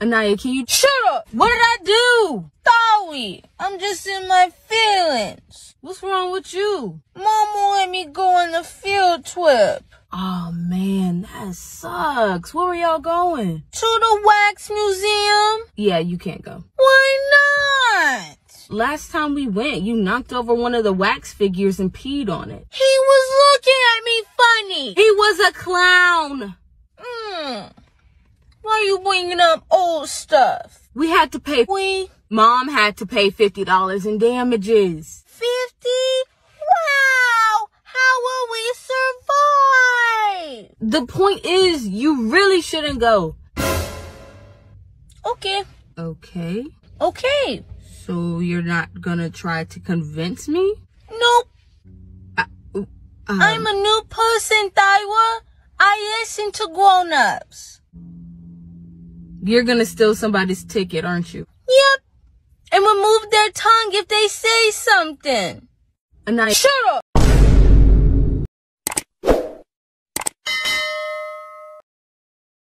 Anaya, can you Shut up! What did I do? Sorry, I'm just in my feelings. What's wrong with you? Mom won't let me go on the field trip. Oh man, that sucks. Where were y'all going? To the wax museum? Yeah, you can't go. Why not? Last time we went, you knocked over one of the wax figures and peed on it. He was looking at me funny. He was a clown. Mm. Bringing up old stuff? We had to pay. We Mom had to pay $50 in damages. 50? Wow! How will we survive? The point is, you really shouldn't go. Okay. Okay. Okay. So you're not gonna try to convince me? Nope. Um, I'm a new person, Taiwa. I listen to grown-ups. You're gonna steal somebody's ticket, aren't you? Yep. And remove their tongue if they say something. And I Shut up!